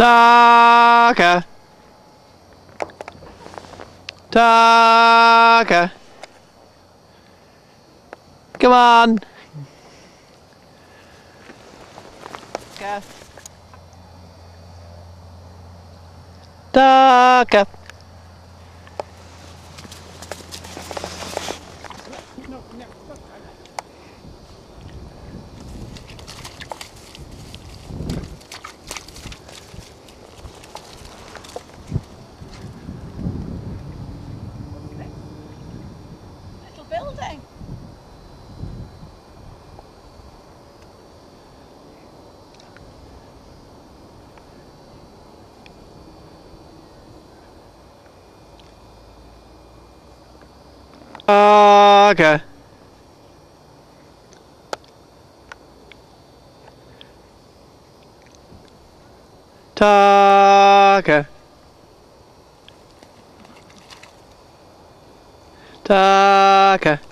Taka. Taka. Come on. Taka. Taka. Taka. Uh, Taka. Taka.